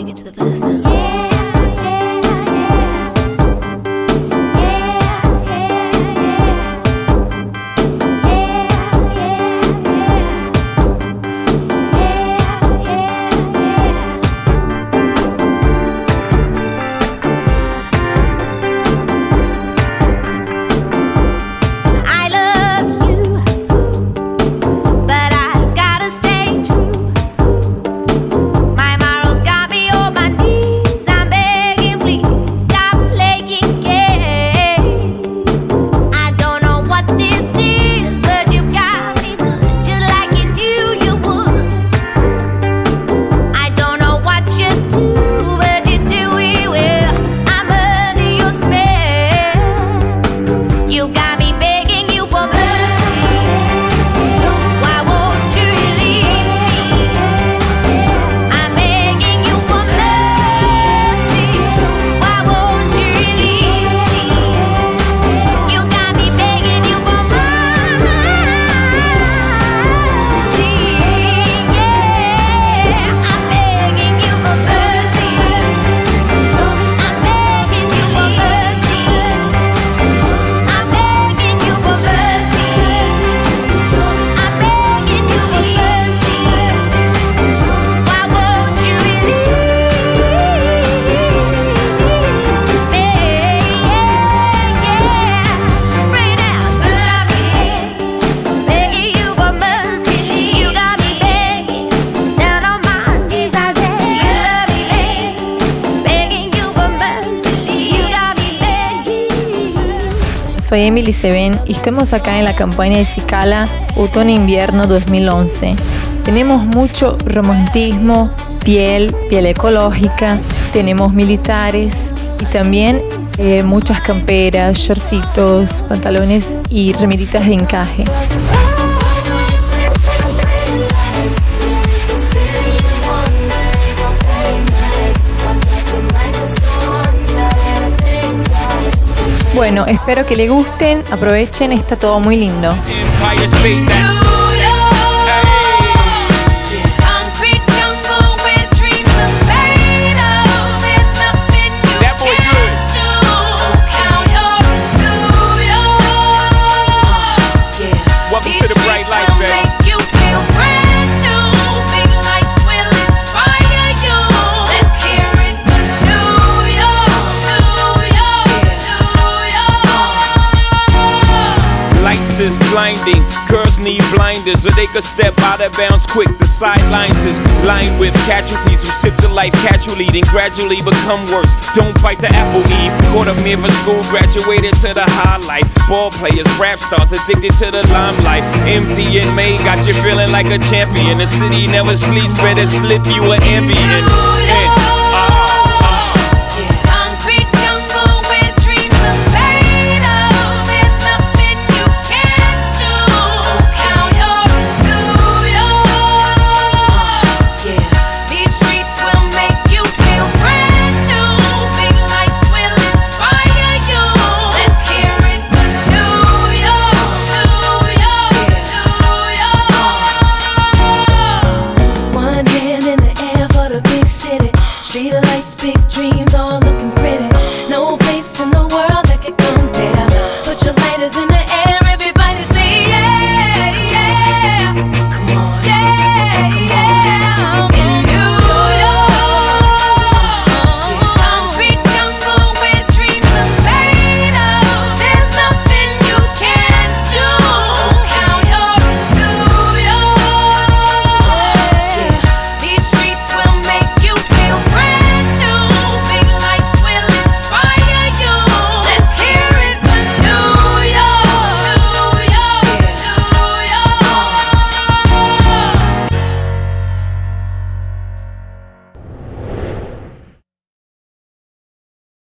take it to the past now. Soy Emily Seven y estamos acá en la campaña de Cicala Otoño-Invierno 2011. Tenemos mucho romantismo, piel, piel ecológica, tenemos militares y también eh, muchas camperas, shortcitos, pantalones y remeritas de encaje. Bueno, espero que le gusten, aprovechen, está todo muy lindo. Is blinding. Girls need blinders so they could step out of bounds quick. The sidelines is lined with casualties who sip the life casually, then gradually become worse. Don't bite the apple eve. Caught up near school, graduated to the highlight. Ball players, rap stars, addicted to the limelight. MDMA got you feeling like a champion. The city never sleeps, better slip you an Ambien.